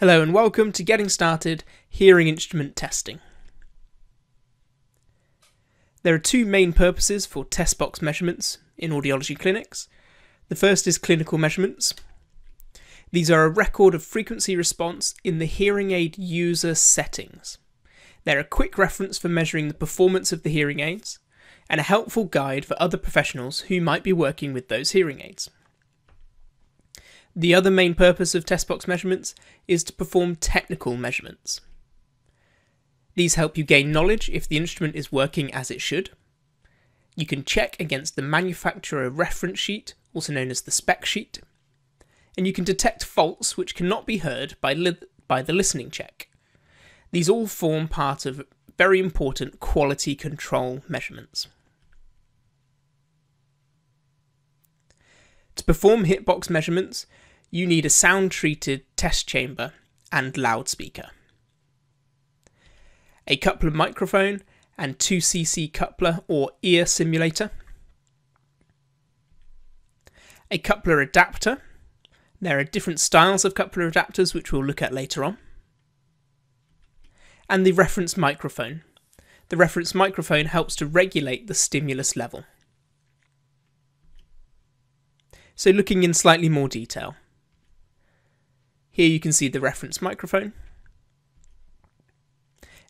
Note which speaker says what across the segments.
Speaker 1: Hello and welcome to Getting Started Hearing Instrument Testing. There are two main purposes for test box measurements in audiology clinics. The first is clinical measurements. These are a record of frequency response in the hearing aid user settings. They're a quick reference for measuring the performance of the hearing aids and a helpful guide for other professionals who might be working with those hearing aids. The other main purpose of test box measurements is to perform technical measurements. These help you gain knowledge if the instrument is working as it should. You can check against the manufacturer reference sheet, also known as the spec sheet, and you can detect faults which cannot be heard by, by the listening check. These all form part of very important quality control measurements. Perform HIT box measurements, you need a sound treated test chamber and loudspeaker, a coupler microphone and 2cc coupler or ear simulator, a coupler adapter. There are different styles of coupler adapters which we'll look at later on. And the reference microphone. The reference microphone helps to regulate the stimulus level. So looking in slightly more detail. Here you can see the reference microphone.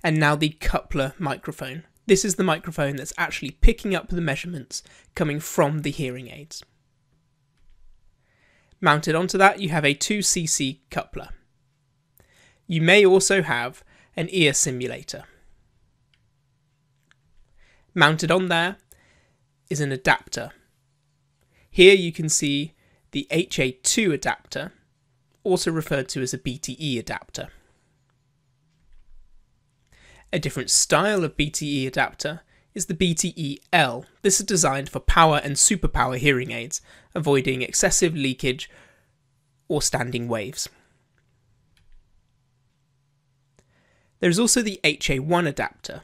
Speaker 1: And now the coupler microphone. This is the microphone that's actually picking up the measurements coming from the hearing aids. Mounted onto that, you have a 2cc coupler. You may also have an ear simulator. Mounted on there is an adapter. Here you can see the HA2 adapter also referred to as a BTE adapter. A different style of BTE adapter is the BTE-L. This is designed for power and superpower hearing aids, avoiding excessive leakage or standing waves. There is also the HA1 adapter.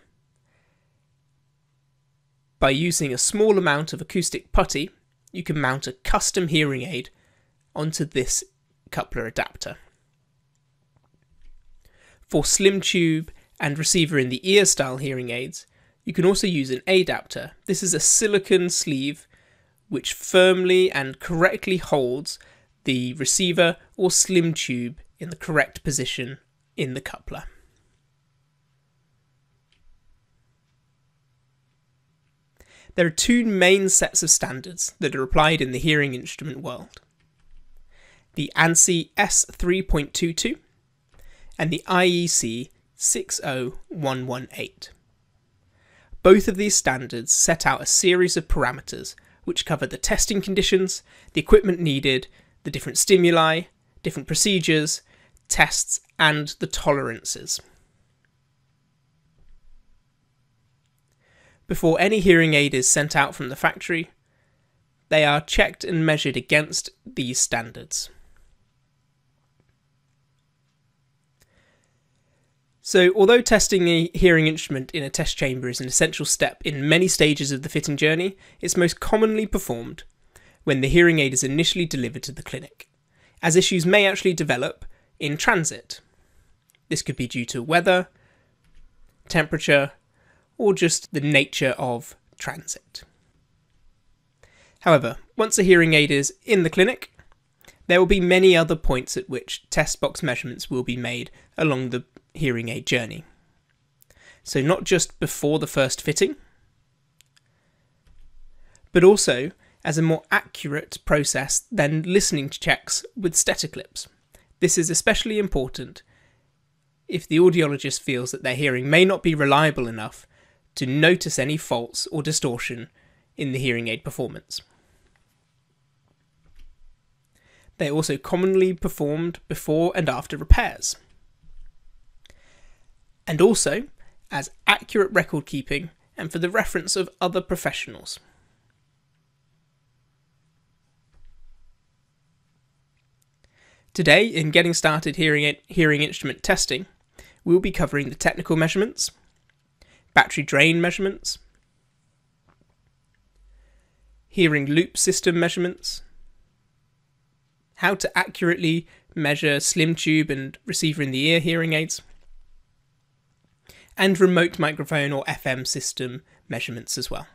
Speaker 1: By using a small amount of acoustic putty, you can mount a custom hearing aid onto this coupler adapter. For slim tube and receiver in the ear style hearing aids, you can also use an adapter. This is a silicon sleeve which firmly and correctly holds the receiver or slim tube in the correct position in the coupler. There are two main sets of standards that are applied in the hearing instrument world the ANSI S3.22 and the IEC 60118. Both of these standards set out a series of parameters which cover the testing conditions, the equipment needed, the different stimuli, different procedures, tests, and the tolerances. Before any hearing aid is sent out from the factory, they are checked and measured against these standards. So, although testing a hearing instrument in a test chamber is an essential step in many stages of the fitting journey, it's most commonly performed when the hearing aid is initially delivered to the clinic, as issues may actually develop in transit. This could be due to weather, temperature, or just the nature of transit. However, once a hearing aid is in the clinic, there will be many other points at which test box measurements will be made along the hearing aid journey. So, not just before the first fitting, but also as a more accurate process than listening to checks with Stethoclips. This is especially important if the audiologist feels that their hearing may not be reliable enough to notice any faults or distortion in the hearing aid performance. They are also commonly performed before and after repairs and also as accurate record keeping and for the reference of other professionals. Today, in Getting Started Hearing, hearing Instrument Testing, we'll be covering the technical measurements, battery drain measurements, hearing loop system measurements, how to accurately measure slim tube and receiver in the ear hearing aids, and remote microphone or FM system measurements as well.